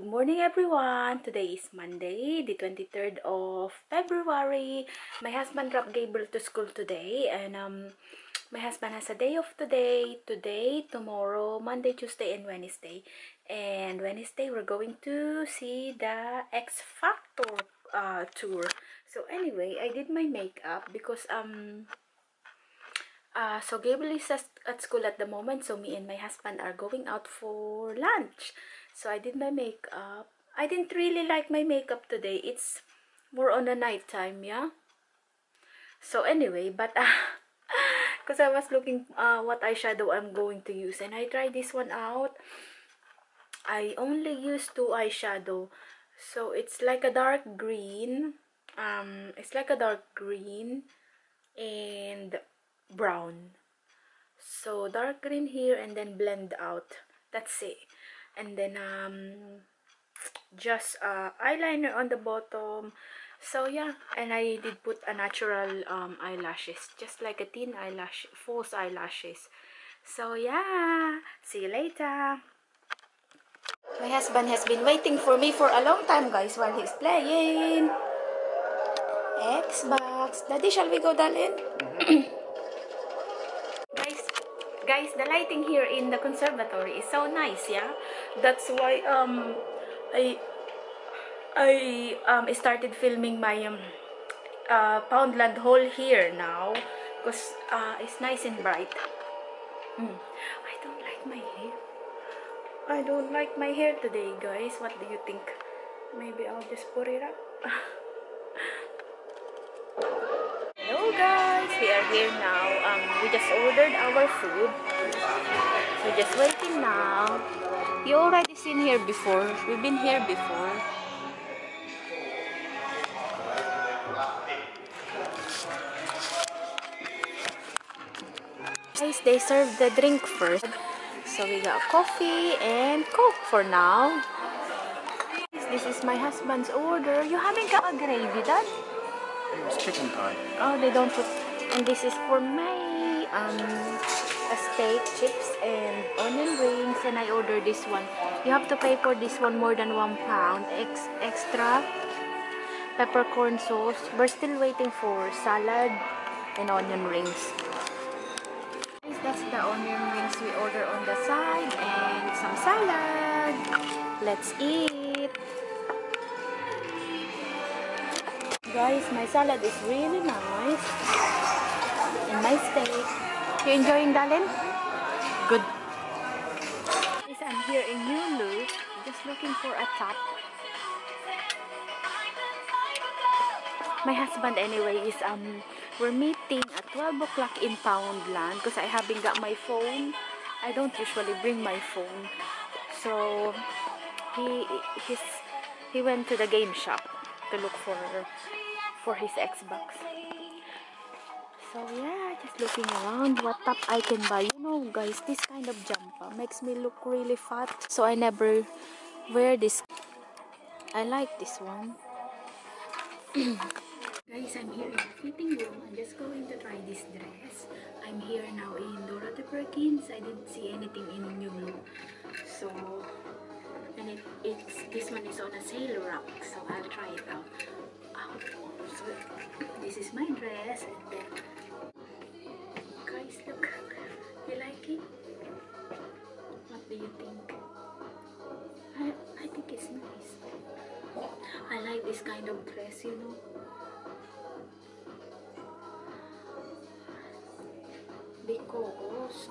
good morning everyone. Today is Monday, the 23rd of February. My husband dropped Gabriel to school today and um my husband has a day off today, today, tomorrow, Monday, Tuesday and Wednesday. And Wednesday we're going to see the X Factor uh, tour. So anyway, I did my makeup because um uh, so Gabriel is at school at the moment, so me and my husband are going out for lunch. So I did my makeup. I didn't really like my makeup today. It's more on the nighttime, yeah. So anyway, but because uh, I was looking uh, what eyeshadow I'm going to use, and I tried this one out. I only use two eyeshadow, so it's like a dark green. Um, it's like a dark green and brown so dark green here and then blend out that's it and then um just uh eyeliner on the bottom. So yeah. And i did put a natural um eyelashes. Just like a thin eyelash false eyelashes. So yeah. See you later. My husband has been waiting for me for a long time guys while he's playing. Xbox. Daddy shall we go darling guys the lighting here in the conservatory is so nice yeah? That's why um i i um started filming my um uh poundland haul here now because uh it's nice and bright. Mm. i don't like my hair. I don't like my hair today guys. What do you think? Maybe i'll just put it up. Hello guys we are here now um we just ordered our food. We're just waiting now. You already seen here before. We've been here before. Guys they serve the drink first. So we got coffee and coke for now. This is my husband's order. You haven't got a gravy dad? It was chicken pie. Oh, they don't put. And this is for my um steak, chips, and onion rings. And I ordered this one. You have to pay for this one more than one pound. Ex extra peppercorn sauce. We're still waiting for salad and onion rings. That's the onion rings we order on the side and some salad. Let's eat. Guys, my salad is really nice. And my steak. You enjoying, darling? Good. Guys, I'm here in New Look. Just looking for a top. My husband anyway is, um, we're meeting at 12 o'clock in Poundland because I haven't got my phone. I don't usually bring my phone. So, he, he's, he went to the game shop to look for for his Xbox. So yeah, just looking around what top I can buy. You know guys, this kind of jumper makes me look really fat. So I never wear this. I like this one. guys, I'm here in the fitting room. I'm just going to try this dress. I'm here now in Dorothy Perkins. I didn't see anything in New Look. So, and it, it's this one is on a sale rack. So I'll try it out. This is my dress and then guys look you like it? What do you think? I, I think it's nice. I like this kind of dress you know. Because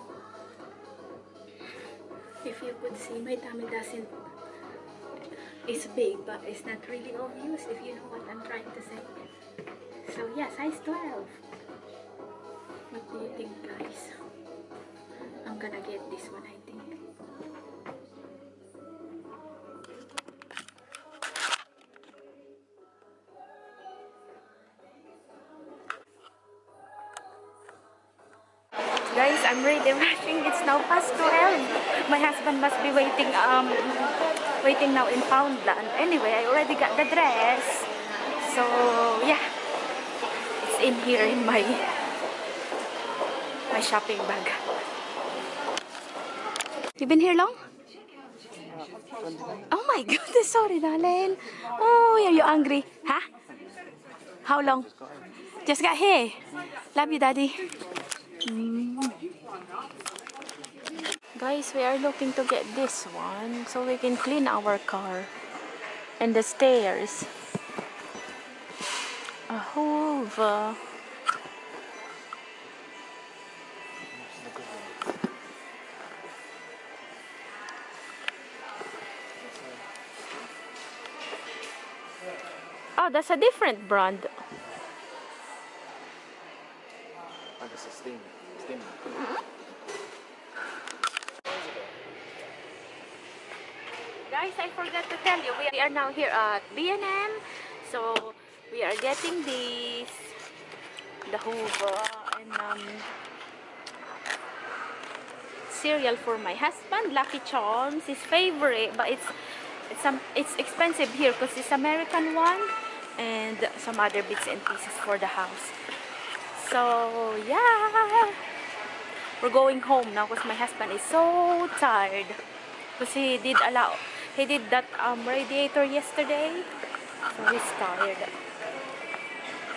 if you could see my tummy doesn't it's big but it's not really obvious if you know what so yeah size 12 what do you think guys I'm gonna get this one I think guys I'm really rushing it's now past 12 my husband must be waiting um waiting now in Poundland. Anyway, I already got the dress. So, yeah. In here in my my shopping bag. You been here long? Oh my goodness, sorry, darling. Oh, are you angry? Huh? How long? Just got here. Love you, daddy. Mm. Guys, we are looking to get this one so we can clean our car and the stairs. A hoover. Oh, that's a different brand. Oh, steam. Steam. Guys, I forgot to tell you, we are now here at B&M. So, we are getting this, the Hoover, and um, cereal for my husband, Lucky Charms, his favorite, but it's it's some it's expensive here because it's American one, and some other bits and pieces for the house. So, yeah, we're going home now because my husband is so tired because he did allow he did that um radiator yesterday he's tired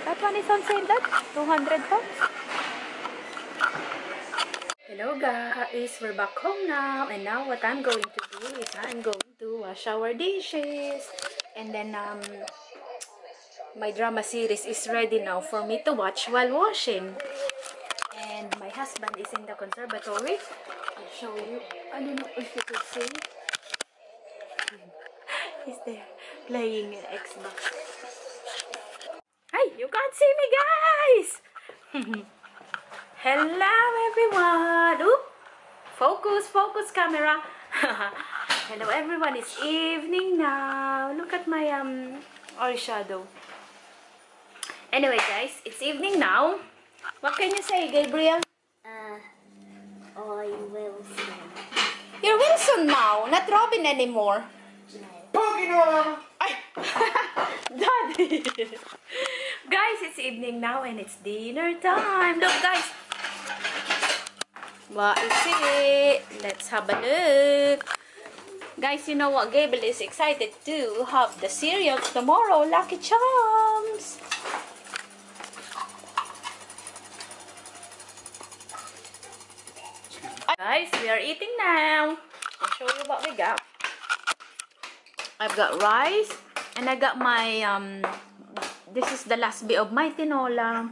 that one is on sale that 200 bucks hello guys. We're back home now. And now what i'm going to do is i'm going to wash our dishes. And then um my drama series is ready now for me to watch while washing. And my husband is in the conservatory. I'll show you. I don't know if you could see. He's there playing Xbox. Hey, you can't see me, guys! Hello, everyone! Oop! Focus, focus, camera! Hello, everyone. It's evening now. Look at my um eyeshadow. Anyway, guys, it's evening now. What can you say, Gabriel? Uh, I will see. You're Wilson now, not Robin anymore. Daddy! guys, it's evening now and it's dinner time. Look, guys. What is it? Let's have a look. Guys, you know what? Gable is excited to have the cereals tomorrow. Lucky Charms. Guys, we are eating now. I'll show you what we got. I've got rice and I got my um this is the last bit of my tinola.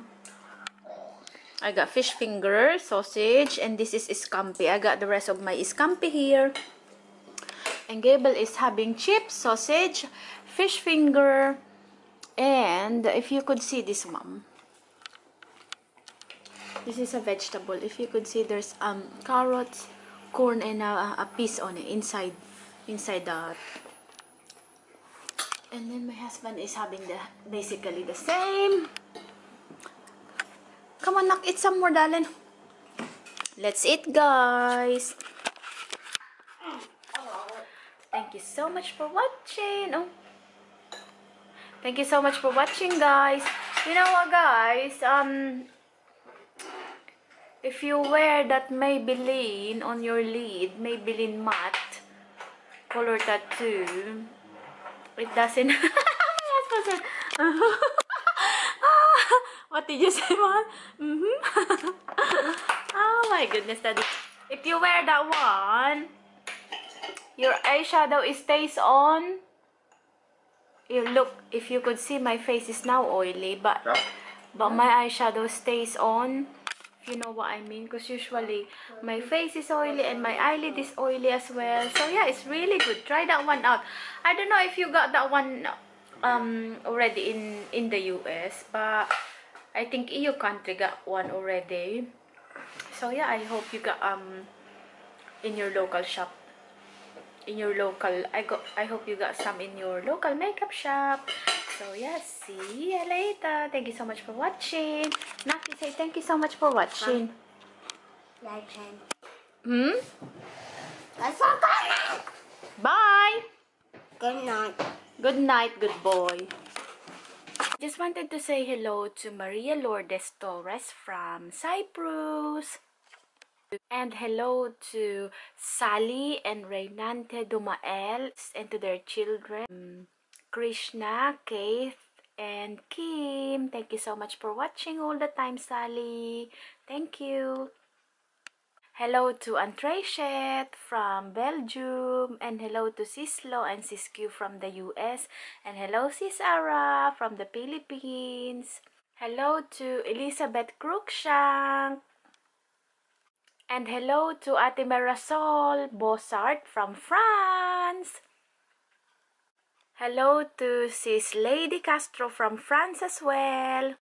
I got fish finger, sausage, and this is scampi. I got the rest of my scampi here. And Gable is having chips, sausage, fish finger, and if you could see this mom. This is a vegetable. If you could see there's um carrots, corn and a, a piece on it inside inside that and then my husband is having the basically the same. Come on knock eat some more darling. Let's eat guys. Thank you so much for watching. Oh. Thank you so much for watching guys. You know what guys? Um if you wear that Maybelline on your lid Maybelline matte color tattoo it doesn't what did you say mom mm-hmm. oh my goodness daddy if you wear that one your eyeshadow stays on. You look if you could see my face is now oily but but my eyeshadow stays on you know what I mean? Because usually my face is oily and my eyelid is oily as well. So yeah it's really good. Try that one out. I don't know if you got that one um already in in the US but I think EU country got one already. So yeah I hope you got um in your local shop. In your local I go I hope you got some in your local makeup shop so yes see you later. Thank you so much for watching. Naki say thank you so much for watching. Like him. hmm? I forgot. bye. Good night. good night good boy. Just wanted to say hello to Maria Lourdes Torres from Cyprus. And hello to Sally and Reynante Dumael and to their children, Krishna, Keith, and Kim. Thank you so much for watching all the time, Sally. Thank you. Hello to Antrechet from Belgium, and hello to Sislo and Sisq from the US, and hello Sis Ara from the Philippines. Hello to Elizabeth Cruikshank. And hello to Ate Marisol Bossart from France. Hello to Sis Lady Castro from France as well.